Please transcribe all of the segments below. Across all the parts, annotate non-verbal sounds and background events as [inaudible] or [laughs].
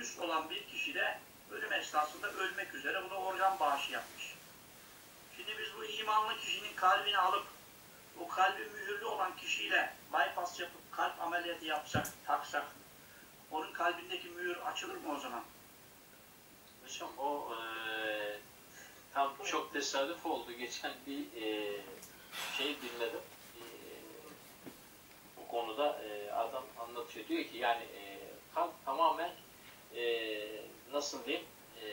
dürüst olan bir kişi de ölüm esnasında ölmek üzere buna organ bağışı yapmış. Şimdi biz bu imanlı kişinin kalbini alıp o kalbi mühürlü olan kişiyle bypass yapıp kalp ameliyatı yapsak, taksak onun kalbindeki mühür açılır mı o zaman? Hocam o e, tam çok tesadüf oldu. Geçen bir e, şey dinledim. E, bu konuda e, adam anlatıyor. Diyor ki yani e, kalp tamamen e, nasıl diyeyim e,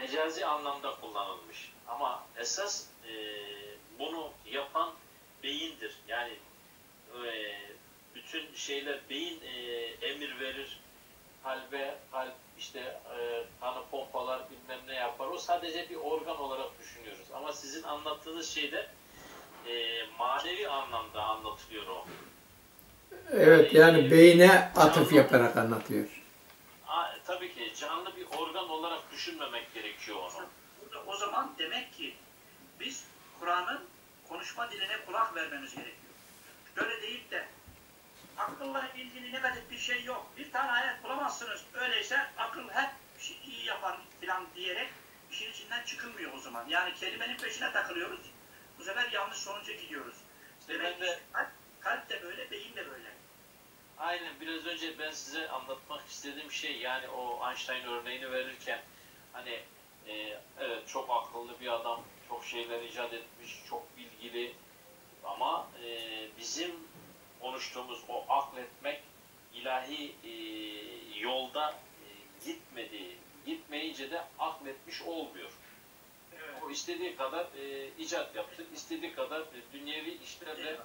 mecazi anlamda kullanılmış. Ama esas e, bunu yapan beyindir. Yani e, bütün şeyler beyin e, emir verir kalbe kalp işte e, kanı pompalar bilmem ne yapar. O sadece bir organ olarak düşünüyoruz. Ama sizin anlattığınız şeyde e, manevi anlamda anlatılıyor o. Evet yani beyne atıf yaparak anlatıyor. Tabii ki canlı bir organ olarak düşünmemek gerekiyor onu. Burada o zaman demek ki biz Kur'an'ın konuşma diline kulak vermemiz gerekiyor. Böyle deyip de akılla ilgili negatif bir şey yok. Bir tane ayet bulamazsınız. Öyleyse akıl hep şey iyi yapar filan diyerek işin içinden çıkılmıyor o zaman. Yani kelimenin peşine takılıyoruz. Bu sefer yanlış sonuca gidiyoruz. Demek ben de kalp de böyle, beyin de böyle. Aynen biraz önce ben size anlatmak istediğim şey yani o Einstein örneğini verirken hani e, evet çok akıllı bir adam, çok şeyler icat etmiş, çok bilgili ama e, bizim konuştuğumuz o akletmek ilahi e, yolda e, gitmedi. Gitmeyince de akletmiş olmuyor. Evet. O istediği kadar e, icat yaptı, istediği kadar e, dünyevi işlerde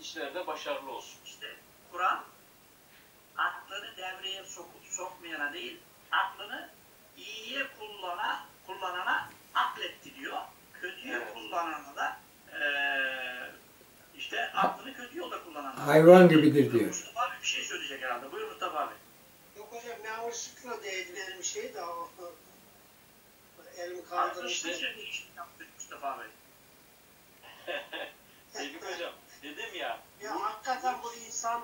işlerde başarılı olsun. İşte Kur'an aklını devreye sokup sokmayana değil, aklını iyiye kullana, kullanana akletti diyor. Kötüye Evet. kullanana da eee işte aklını kötü yolda kullanana. Hayvan gibidir diyor. Mustafa abi bir şey söyleyecek herhalde. Buyur Mustafa abi. Yok hocam ben o şükra değdi benim şey de o, elimi Aklını kaldırıp işte- işte, işte Mustafa abi. [laughs] Sevgili hocam dedim ya ya hakikaten bu insan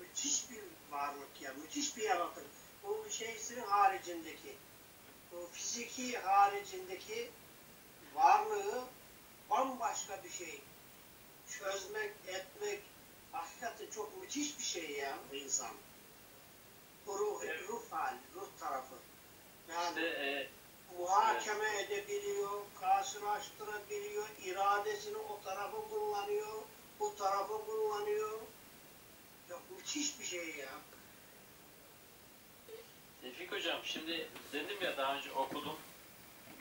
müthiş bir varlık ya, müthiş bir yaratık. Bu şeysinin haricindeki, bu fiziki haricindeki varlığı bambaşka bir şey. Çözmek, etmek, hakikaten çok müthiş bir şey ya insan. Bu ruh, Evet. ruh hali, ruh tarafı. Yani işte e, muhakeme edebiliyor, karşılaştırabiliyor, iradesini o tarafa kullanıyor, bu tarafa kullanıyor. Ya müthiş bir şey ya. Tevfik hocam şimdi dedim ya daha önce okudum.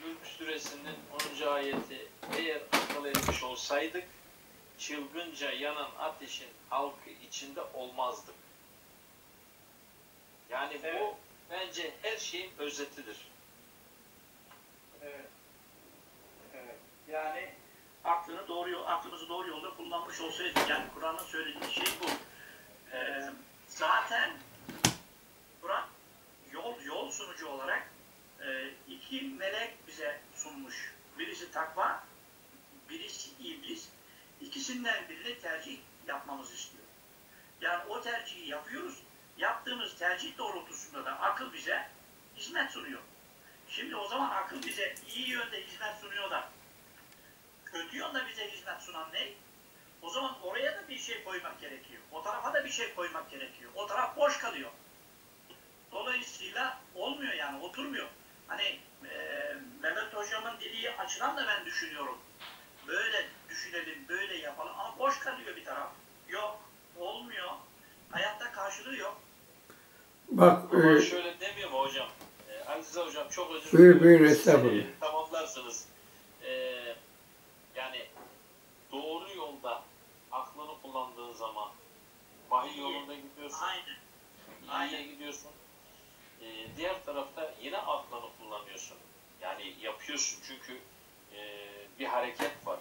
Mülk suresinin 10. ayeti eğer akıl etmiş olsaydık çılgınca yanan ateşin halkı içinde olmazdık. Yani Evet. bu bence her şeyin özetidir. Evet. Evet. Yani aklını doğru yol, aklımızı doğru yolda kullanmış olsaydık yani Kur'an'ın söylediği şey bu. Ee, zaten Kur'an yol yol sunucu olarak e, iki melek bize sunmuş. Birisi takva, birisi iblis. İkisinden birini tercih yapmamızı istiyor. Yani o tercihi yapıyoruz. Yaptığımız tercih doğrultusunda da akıl bize hizmet sunuyor. Şimdi o zaman akıl bize iyi yönde hizmet sunuyor da kötü yönde bize hizmet sunan ne? O zaman oraya da bir şey koymak gerekiyor. O tarafa da bir şey koymak gerekiyor. O taraf boş kalıyor. Dolayısıyla olmuyor yani oturmuyor. Hani Hocam'ın dediği açıdan da ben düşünüyorum. Böyle düşünelim, böyle yapalım ama boş kalıyor bir taraf. Yok, olmuyor. Hayatta karşılığı yok. Bak Ama e, şöyle demiyor mu hocam? Azize hocam çok özür Buyur, diliyorum. buyur, Siz, estağfurullah. e, Tamamlarsınız. Ee, yani doğru yolda aklını kullandığın zaman vahiy yolunda gidiyorsun, Aynen. Aynen. gidiyorsun. Ee, diğer tarafta yine aklını kullanıyorsun. Yani yapıyorsun çünkü e, bir hareket var.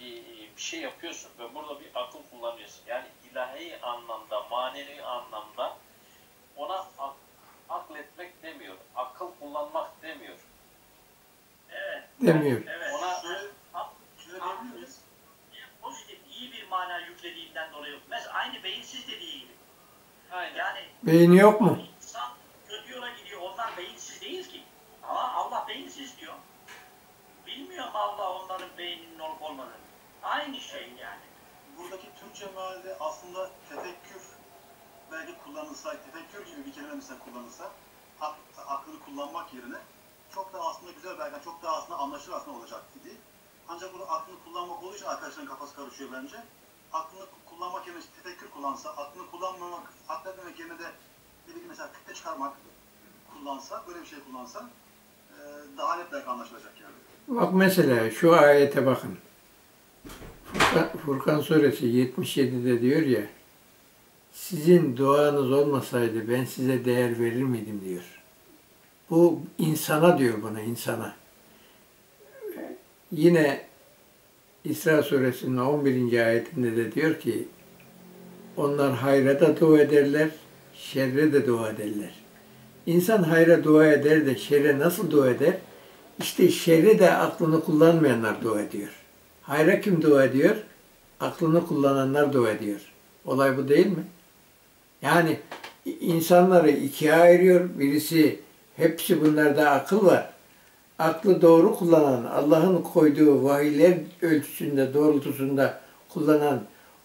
Bir, bir şey yapıyorsun ve burada bir akıl kullanıyorsun. Yani ilahi anlamda, manevi anlamda ona ak- akletmek demiyor. Akıl kullanmak demiyor. Evet. demiyor. Evet. Ona- pozitif, iyi bir mana yüklediğinden dolayı. Mesela aynı beyinsiz dediği gibi. Aynen. Yani Beyni yok mu? insan kötü yola gidiyor. Onlar beyinsiz değil ki. Ama Allah beyinsiz diyor. Bilmiyor mu Allah onların beyninin olup olmadığını? Aynı şey yani. buradaki Türkçe mealde aslında tefekkür belki kullanılsa, tefekkür gibi bir kelime mesela kullanılsa ak, aklını kullanmak yerine çok daha aslında güzel belki çok daha aslında anlaşılır aslında olacak idi. Ancak burada aklını kullanmak olduğu için arkadaşların kafası karışıyor bence. Aklını kullanmak yerine işte tefekkür kullansa, aklını kullanmamak, akletmemek yerine de ne bileyim mesela kütle çıkarmak kullansa, böyle bir şey kullansa daha net belki anlaşılacak yani. Bak mesela şu ayete bakın. Furkan, Furkan suresi 77'de diyor ya sizin duanız olmasaydı ben size değer verir miydim diyor. Bu insana diyor buna insana. Yine İsra suresinin 11. ayetinde de diyor ki onlar hayra da dua ederler, şerre de dua ederler. İnsan hayra dua eder de şerre nasıl dua eder? İşte şerri de aklını kullanmayanlar dua ediyor. Hayra kim dua ediyor? Aklını kullananlar dua ediyor. Olay bu değil mi? Yani insanları ikiye ayırıyor. Birisi hepsi bunlarda akıl var. Aklı doğru kullanan, Allah'ın koyduğu vahiyler ölçüsünde, doğrultusunda kullanan,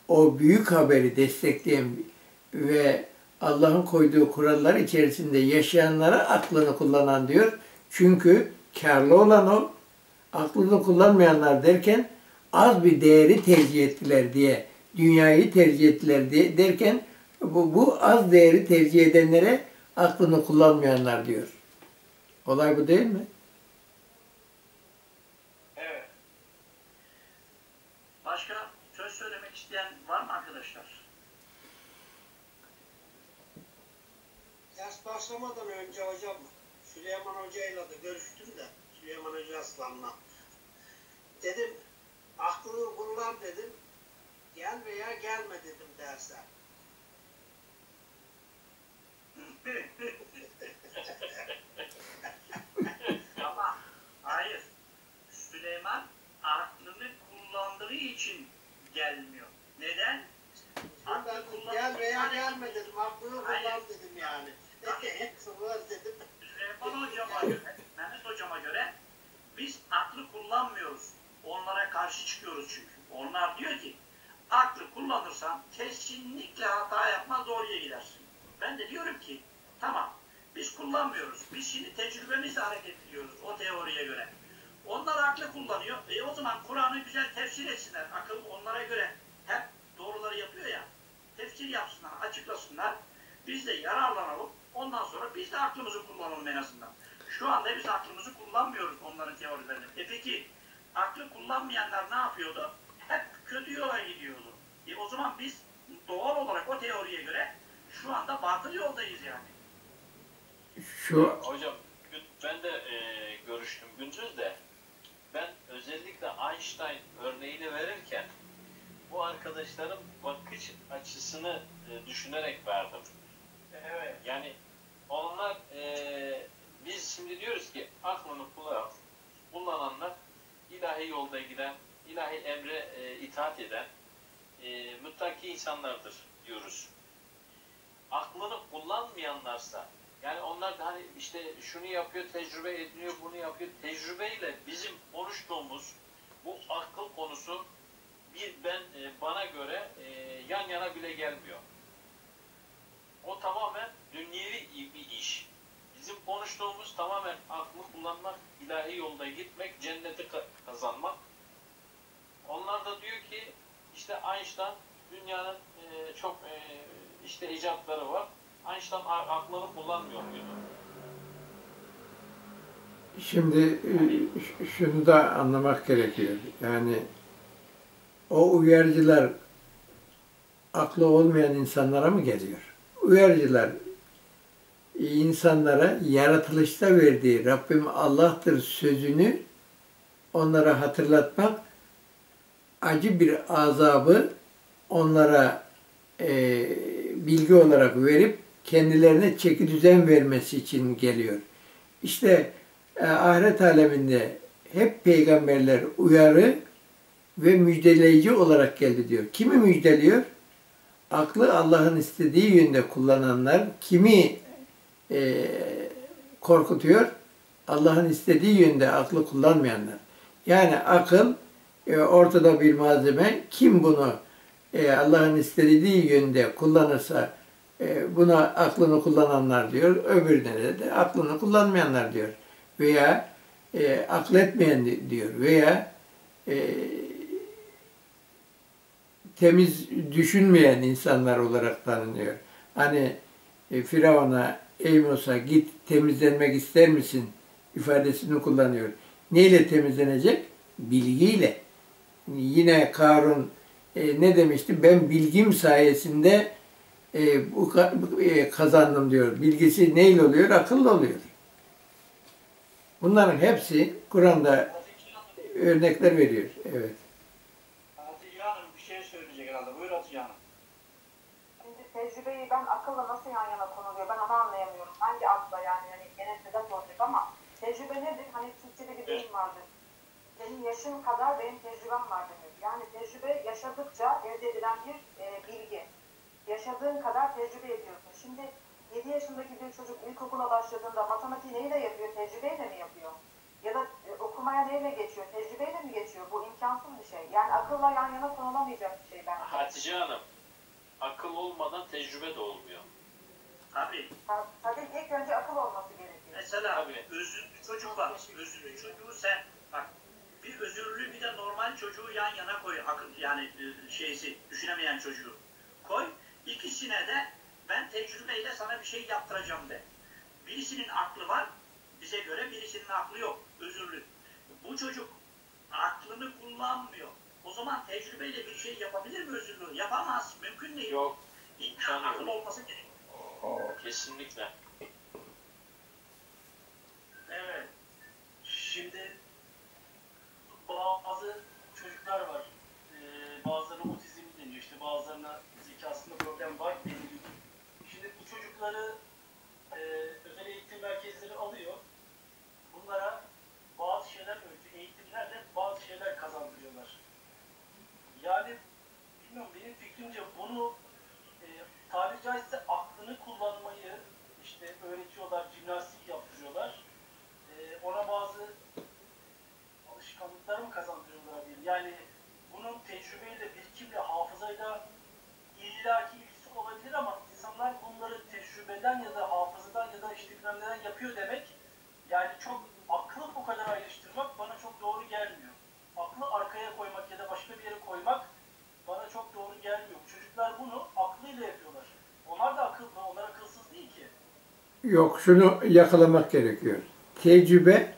o büyük haberi destekleyen ve Allah'ın koyduğu kurallar içerisinde yaşayanlara aklını kullanan diyor. Çünkü karlı olan o, aklını kullanmayanlar derken az bir değeri tercih ettiler diye, dünyayı tercih ettiler diye derken bu, bu az değeri tercih edenlere aklını kullanmayanlar diyor. Olay bu değil mi? Evet. Başka söz söylemek isteyen var mı arkadaşlar? Ders başlamadan önce hocam Süleyman Hoca'yla da görüştüm de Süleyman Hoca Aslan'la. Dedim aklını kullan dedim. Gel veya gelme dedim derse. Ama hayır. Süleyman aklını kullandığı için gelmiyor. Neden? Dedim, gel veya gelme dedim. Aklını kullan dedim yani. Süleyman hocama göre, Mehmet hocama göre biz aklı kullanmıyoruz. Onlara karşı çıkıyoruz çünkü. Onlar diyor ki aklı kullanırsan kesinlikle hata yapmaz doğruya gidersin. Ben de diyorum ki tamam biz kullanmıyoruz. Biz şimdi tecrübemizle o teoriye göre. Onlar aklı kullanıyor. O zaman Kur'an'ı güzel tefsir etsinler. Akıl onlara göre hep doğruları yapıyor ya. Tefsir yapsınlar, açıklasınlar. Biz de yararlanalım. Ondan sonra biz de aklımızı kullanalım en azından. Şu anda biz aklımızı kullanmıyoruz onların teorilerini. E peki aklı kullanmayanlar ne yapıyordu? Hep kötü yola gidiyordu. E o zaman biz doğal olarak o teoriye göre şu anda batıl yoldayız yani. Şu Hocam ben de e, görüştüm gündüz de ben özellikle Einstein örneğini verirken bu arkadaşların bakış açısını e, düşünerek verdim. Evet. Yani onlar e, biz şimdi diyoruz ki aklını kullanan, kullananlar ilahi yolda giden, ilahi emre e, itaat eden e, muttaki insanlardır diyoruz. Aklını kullanmayanlarsa yani onlar da hani işte şunu yapıyor, tecrübe ediniyor, bunu yapıyor. Tecrübeyle bizim konuştuğumuz bu akıl konusu bir ben e, bana göre e, yan yana bile gelmiyor. O tamamen dünyevi bir iş. Bizim konuştuğumuz tamamen aklı kullanmak, ilahi yolda gitmek, cenneti ka- kazanmak. Onlar da diyor ki işte Einstein dünyanın e, çok e, işte icatları var. Einstein aklını kullanmıyor muydu? Şimdi e, şunu da anlamak gerekiyor. Yani o uyarıcılar aklı olmayan insanlara mı geliyor? Uyarıcılar insanlara yaratılışta verdiği Rabbim Allah'tır sözünü onlara hatırlatmak, acı bir azabı onlara e, bilgi olarak verip kendilerine çeki düzen vermesi için geliyor. İşte e, ahiret aleminde hep peygamberler uyarı ve müjdeleyici olarak geldi diyor. Kimi müjdeliyor? Aklı Allah'ın istediği yönde kullananlar, kimi e, korkutuyor. Allah'ın istediği yönde aklı kullanmayanlar. Yani akıl e, ortada bir malzeme. Kim bunu e, Allah'ın istediği yönde kullanırsa e, buna aklını kullananlar diyor. Öbürüne de aklını kullanmayanlar diyor. Veya e, akletmeyen di- diyor. Veya e, temiz düşünmeyen insanlar olarak tanınıyor. Hani e, Firavun'a ey Musa git temizlenmek ister misin ifadesini kullanıyor. Neyle temizlenecek? Bilgiyle. Yine Karun e, ne demişti? Ben bilgim sayesinde e, bu e, kazandım diyor. Bilgisi neyle oluyor? Akıllı oluyor. Bunların hepsi Kur'an'da örnekler veriyor. Evet. Hatice Hanım bir şey söyleyecek herhalde. Buyur Hatice Hanım. Şimdi tecrübeyi ben akılla nasıl yan yana konuluyor ben onu anlayamıyorum. Hangi akla yani hani gene Sedat olacak ama tecrübe nedir? Hani Türkçe'de bir deyim vardır. Senin yaşın kadar benim tecrübem var demek. Yani tecrübe yaşadıkça elde edilen bir e, bilgi. Yaşadığın kadar tecrübe ediyorsun. Şimdi 7 yaşındaki bir çocuk ilkokula başladığında matematiği neyle yapıyor? Tecrübeyle mi yapıyor? Ya da e, okumaya neyle geçiyor? Tecrübeyle mi geçiyor? Bu imkansız bir şey. Yani akılla yan yana konulamayacak bir şey bence. Hatice Hanım, akıl olmadan tecrübe de olmuyor. Tabii. Ta- Tabii ilk önce akıl olması gerekiyor. Mesela Tabii. özürlü çocuk var. Özürlü çocuğu sen bak bir özürlü bir de normal çocuğu yan yana koy. Akıl yani e, şeysi düşünemeyen çocuğu koy. İkisine de ben tecrübeyle sana bir şey yaptıracağım de. Birisinin aklı var bize göre birisinin aklı yok. Özürlü. Bu çocuk aklını kullanmıyor. O zaman tecrübeyle bir şey yapabilir mi özürlü? Yapamaz. Mümkün değil. Yok, İmkan akıl olması gerekiyor. kesinlikle. Evet. Şimdi bazı çocuklar var. Ee, bazılarına otizm deniyor. İşte bazılarına zekasında problem var deniliyor. Şimdi bu çocukları e, özel eğitim merkezleri alıyor. Bunlara bazı şeyler öğretiyor. Eğitimlerle bazı şeyler kazandırıyorlar. Yani bilmiyorum benim fikrimce bunu e, tabiri caizse aklını kullanmayı işte öğretiyorlar, jimnastik yaptırıyorlar. E, ona bazı alışkanlıklar mı kazandırıyorlar diyeyim. Yani bunun tecrübeyle, birikimle, hafızayla illaki ilgisi olabilir ama insanlar bunları tecrübeden ya da hafızadan ya da işte bilmem neden yapıyor demek yani çok aklı bu kadar ayrıştırmak bana çok doğru gelmiyor. Aklı arkaya koymak ya da başka bir yere koymak bana çok doğru gelmiyor. Çocuklar bunu aklıyla yapıyorlar. Onlar da akıllı, onlar akılsız değil ki. Yok şunu yakalamak gerekiyor. Tecrübe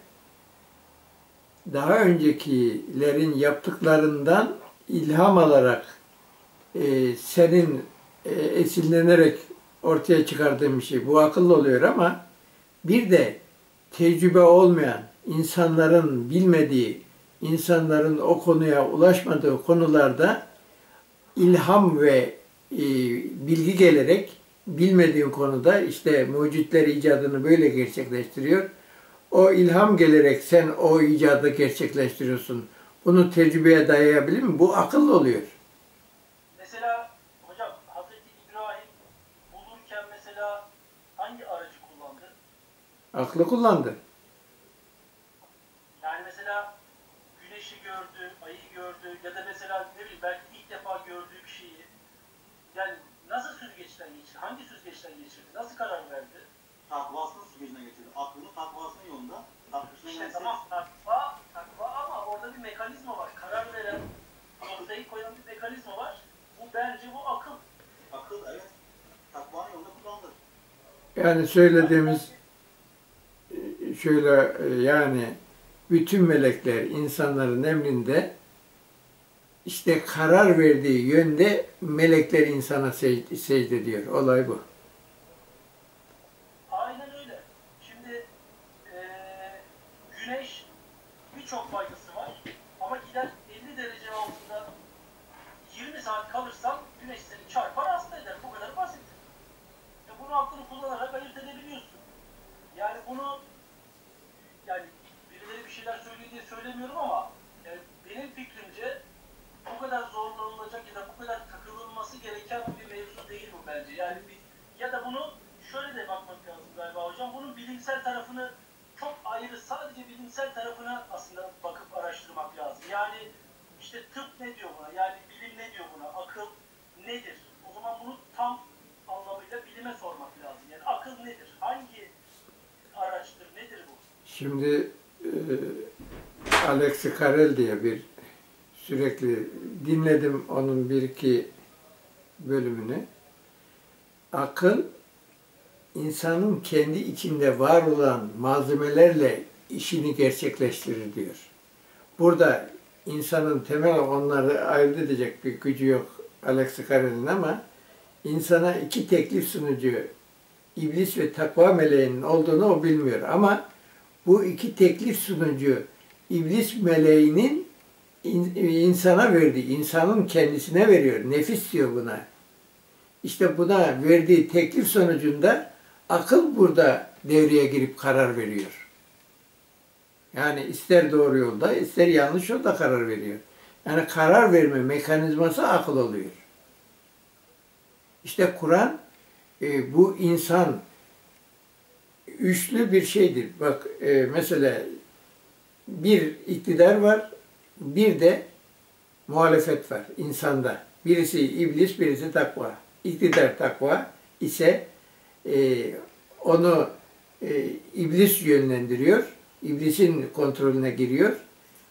daha öncekilerin yaptıklarından ilham alarak e, senin e, esinlenerek ortaya çıkardığın bir şey. Bu akıllı oluyor ama bir de tecrübe olmayan, insanların bilmediği, insanların o konuya ulaşmadığı konularda ilham ve e, bilgi gelerek bilmediğin konuda işte mucitler icadını böyle gerçekleştiriyor. O ilham gelerek sen o icadı gerçekleştiriyorsun. Bunu tecrübeye dayayabilir mi? Bu akıllı oluyor. Mesela hocam Hazreti İbrahim bulurken mesela hangi aracı kullandı? Aklı kullandı. Yani mesela güneşi gördü, ayı gördü ya da mesela ne bileyim belki ilk defa gördüğü bir şeyi yani nasıl süzgeçten geçirdi? Hangi süzgeçten geçirdi? Nasıl karar verdi? Takvasının sürecine getirdi. Aklını takvasının yolunda. Takvasına İşte gelse tamam takva, takva ama orada bir mekanizma var. Karar veren, noktayı koyan bir mekanizma var. Bu bence bu akıl. akıl evet. Takvanın yolunda kullandı. Yani söylediğimiz e, şöyle e, yani bütün melekler insanların emrinde işte karar verdiği yönde melekler insana secde, secde ediyor. Olay bu. Aynen öyle. Şimdi eee, güneş birçok faydası var ama gider 50 derece altında 20 saat kalırsan güneş seni çarpar hasta eder. Bu kadar basit. E bunu aklını kullanarak ayırt edebiliyorsun. Yani bunu yani birileri bir şeyler söylüyor diye söylemiyorum ama yani benim fikrimce bu kadar zorlanılacak ya da bu kadar takılınması gereken bir mevzu değil bu bence. Yani bir, ya da bunu şöyle de bakmak lazım galiba hocam. Bunun bilimsel tarafını çok ayrı, sadece bilimsel tarafına aslında bakıp araştırmak lazım. Yani işte tıp ne diyor buna, yani bilim ne diyor buna, akıl nedir? O zaman bunu tam anlamıyla bilime sormak lazım. Yani akıl nedir? Hangi araçtır, nedir bu? Şimdi e, Alex Carrel diye bir sürekli dinledim onun bir iki bölümünü. Akıl insanın kendi içinde var olan malzemelerle işini gerçekleştirir diyor. Burada insanın temel onları ayırt edecek bir gücü yok Alex Carrel'in ama insana iki teklif sunucu iblis ve takva meleğinin olduğunu o bilmiyor. Ama bu iki teklif sunucu iblis meleğinin in- insana verdiği, insanın kendisine veriyor. Nefis diyor buna. İşte buna verdiği teklif sonucunda akıl burada devreye girip karar veriyor. Yani ister doğru yolda, ister yanlış yolda karar veriyor. Yani karar verme mekanizması akıl oluyor. İşte Kur'an e, bu insan üçlü bir şeydir. Bak e, mesela bir iktidar var, bir de muhalefet var insanda. Birisi iblis, birisi takva. İktidar takva ise e, onu e, iblis yönlendiriyor. İblisin kontrolüne giriyor.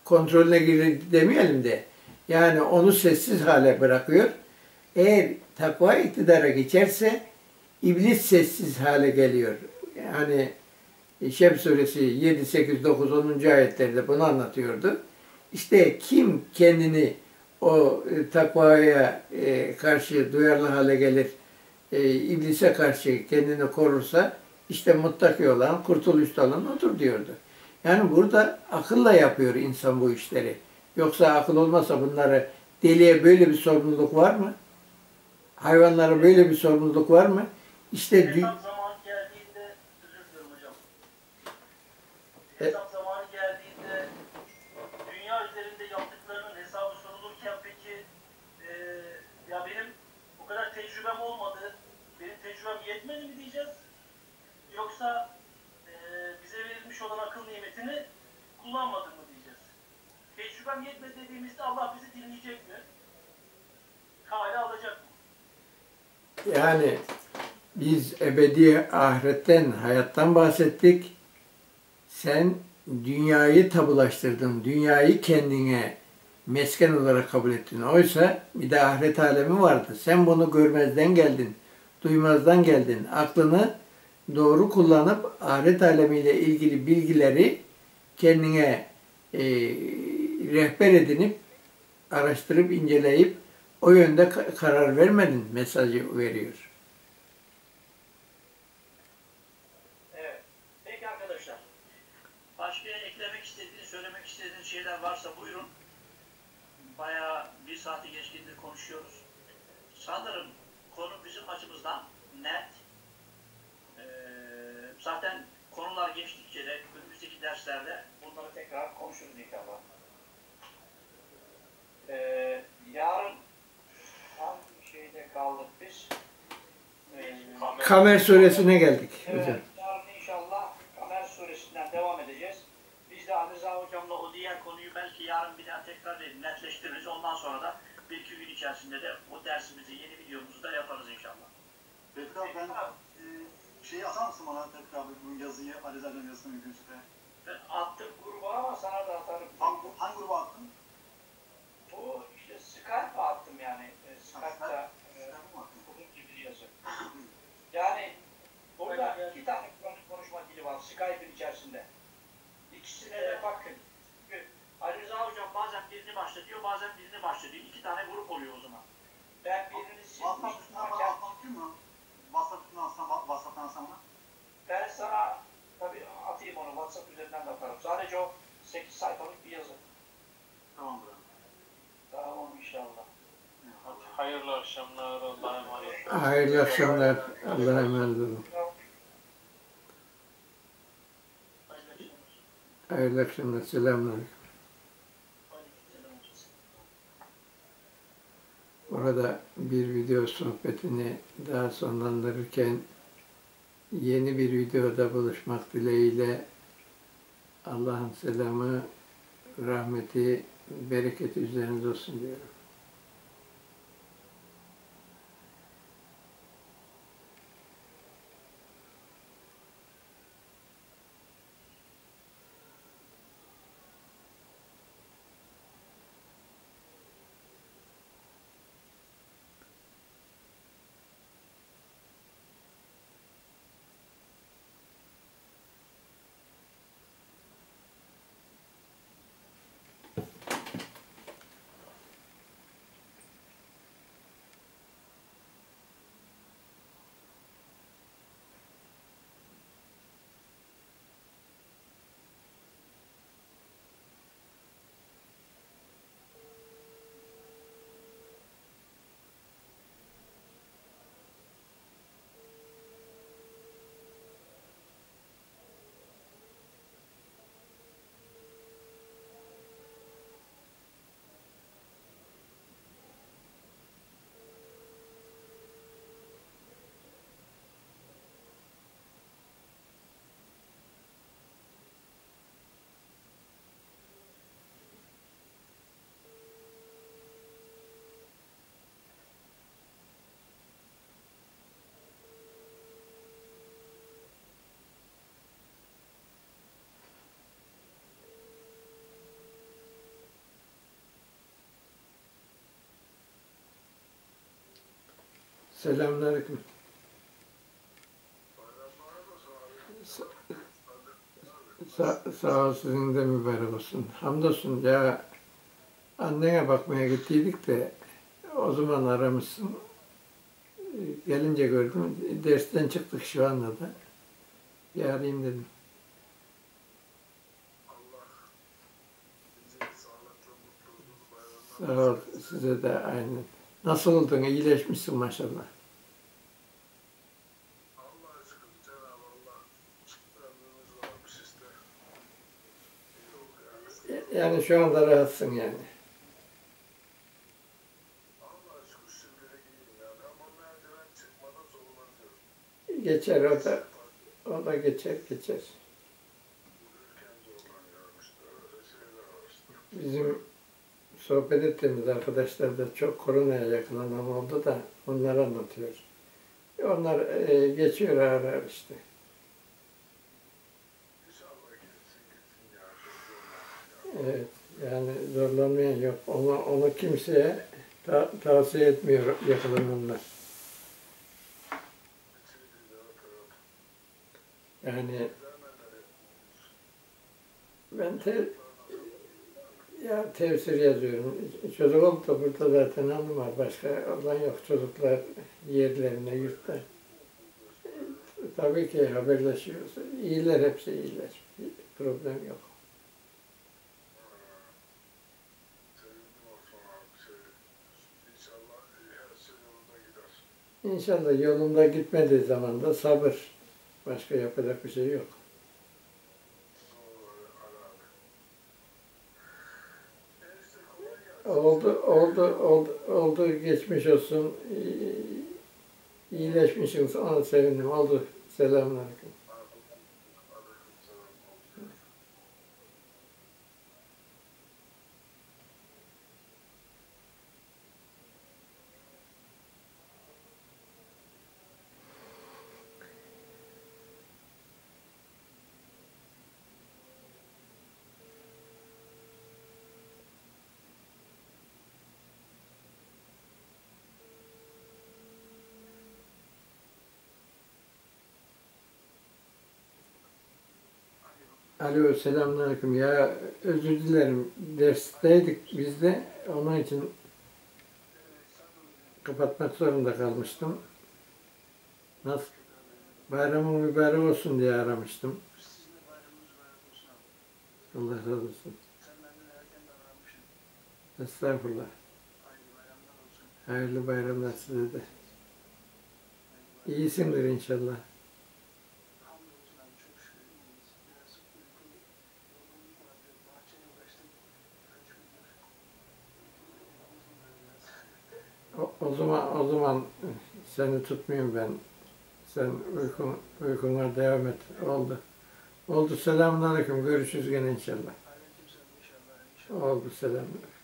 Kontrolüne giriyor demeyelim de yani onu sessiz hale bırakıyor. Eğer takva iktidara geçerse iblis sessiz hale geliyor. Yani Şems suresi 7, 8, 9, 10. ayetlerde bunu anlatıyordu. İşte kim kendini o e, takvaya e, karşı duyarlı hale gelir, e, iblise karşı kendini korursa işte muttaki olan, kurtuluşta olan odur diyordu. Yani burada akılla yapıyor insan bu işleri. Yoksa akıl olmasa bunları deliye böyle bir sorumluluk var mı? Hayvanlara böyle bir sorumluluk var mı? İşte dü- Hesap zamanı geldiğinde, özür dilerim hocam. Hesap zamanı geldiğinde dünya üzerinde yaptıklarının hesabı sorulurken peki e, ya benim o kadar tecrübem olmadı, benim yetmedi mi diyeceğiz? Yoksa e, bize verilmiş olan akıl nimetini kullanmadık mı diyeceğiz? Tecrübem yetmedi dediğimizde Allah bizi dinleyecek mi? Kale alacak mı? Yani biz ebedi ahiretten, hayattan bahsettik. Sen dünyayı tabulaştırdın, dünyayı kendine mesken olarak kabul ettin. Oysa bir de ahiret alemi vardı. Sen bunu görmezden geldin, duymazdan geldin. Aklını doğru kullanıp ahiret alemiyle ilgili bilgileri kendine e, rehber edinip, araştırıp, inceleyip o yönde ka- karar vermedin mesajı veriyor. Peki arkadaşlar. Başka eklemek istediğiniz, söylemek istediğiniz şeyler varsa buyurun. Bayağı bir saati geçkindir konuşuyoruz. Sanırım bizim açımızdan net. Ee, zaten konular geçtikçe de önümüzdeki derslerde bunları tekrar konuşuruz inşallah. Ee, yarın hangi şeyde kaldık biz? Ee, Kamer suresine geldik Evet, hocam. yarın inşallah Kamer suresinden devam edeceğiz. Biz de Ali Rıza hocamla o diğer konuyu belki yarın bir daha tekrar netleştiririz. Ondan sonra da içerisinde de o dersimizi, yeni videomuzu da yaparız inşallah. Tekrar ben e, şeyi atar mısın bana tekrar bu yazıyı, Ali Zaten yazısını mümkünse? Ben attım gruba ama sana da atarım. Hangi, hangi gruba attın? Bu işte Skype'a attım yani. E, Skype'da e, bunun gibi yazı. Yani burada iki tane konuş- konuşma dili var Skype'in içerisinde. İkisine de bakın. Çünkü Ali Rıza hocam bazen birini başlatıyor, bazen birini başlatıyor. İki tane grup oluyor o zaman. Ben birini siz WhatsApp atmak mümkün mü? WhatsApp üstünden atsam, WhatsApp'tan atsam bana. Ben sana tabii atayım onu WhatsApp üzerinden de atarım. Sadece o 8 sayfalık bir yazı. Tamamdır. abi. Tamam inşallah. Hadi hayırlı akşamlar. Allah'a emanet. Hayırlı akşamlar. Allah'a emanet olun. Hayırlı akşamlar. Hayırlı akşamlar. Selamünaleyküm. Aleykümselam hocam. Orada bir video sohbetini daha sonlandırırken Yeni bir videoda buluşmak dileğiyle Allah'ın selamı, rahmeti, bereketi üzerinize olsun diyorum. Selamünaleyküm. Sa- Sa sağ ol sizin de mübarek olsun. Hamdolsun ya annene bakmaya gittiydik de o zaman aramışsın. Gelince gördüm. Dersten çıktık şu anda da. Bir arayayım dedim. Sağ ol size de aynı. Nasıl oldun? İyileşmişsin maşallah. Allah'a şükür Cenab-ı Allah ömrümüz varmış işte. İyi oldu yani. Şu anda rahatsın yani. Geçer o da, o da geçer geçer. Bizim sohbet ettiğimiz arkadaşlar da çok koronaya yakalanan oldu da onları anlatıyor. Onlar e, geçiyor ağır ağır işte. İnşallah gitsin gitsin ya. Çok zorlanıyorum ya. Yani zorlanmayan yok. Onu, onu kimseye ta- tavsiye etmiyor yakalananlar. Yani ben te, ya tefsir yazıyorum. Çocuk olup da burada zaten hanım var. Başka olan yok. Çocuklar yerlerine, yurtta. Tabii ki haberleşiyoruz. İyiler hepsi iyiler. Problem yok. Sevindim Osman abi. Şey, İnşallah her şey yolunda gider. İnşallah yolunda gitmediği zaman da sabır. Başka yapacak bir şey yok. Oldu, oldu, oldu, oldu, geçmiş olsun. İyi- İyileşmişsiniz, ona sevindim. Oldu. Selamünaleyküm. Aleykümselam. Alo, selamünaleyküm. Ya özür dilerim. Dersteydik biz de. Onun için kapatmak zorunda kalmıştım. Nasıl? Bayramın mübarek olsun diye aramıştım. Allah razı olsun. Estağfurullah. Hayırlı bayramlar size de. İyisindir inşallah. Hamdolsun abi çok şükür iyiyiz. Biraz uykulu yorgunluk vardı. Bahçeye uğraştım. Kaç gündür. Uykulu biraz. O, zaman o zaman seni tutmayayım ben. Sen uykun, uykuna devam et. Oldu. Oldu. Selamünaleyküm. Görüşürüz gene inşallah. Oldu. Selamünaleyküm.